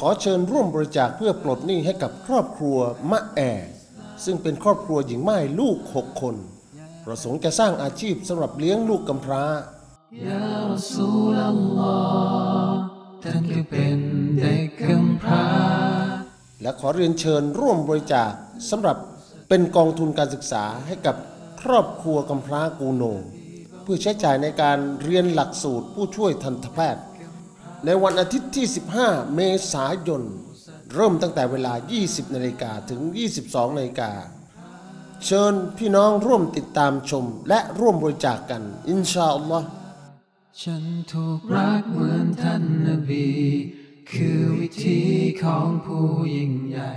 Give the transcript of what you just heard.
ขอเชิญร่วมบริจาคเพื่อปลดหนี้ให้กับครอบครัวมะแอ ซึ่งเป็นครอบครัวหญิงม่ายลูกหกคน ประสงค์จะสร้างอาชีพสำหรับเลี้ยงลูกกำพร้า ยารัสูลลลอฮ์ท่านคือเป็นเด็กกำพร้า และขอเรียนเชิญร่วมบริจาคสำหรับเป็นกองทุนการศึกษาให้กับครอบครัวกำพร้ากูโน เพื่อใช้จ่ายในการเรียนหลักสูตรผู้ช่วยทันตแพทย์ ในวันอาทิตย์ที่ 15 เมษายน เริ่มตั้งแต่เวลา 20 นาฬิกาถึง 22 นาฬิกา เชิญพี่น้องร่วมติดตามชม และร่วมบริจาคกัน อินชาอัลลอฮ์ฉันถูกรักเหมือนท่านนบี คือวิธีของผู้ยิ่งใหญ่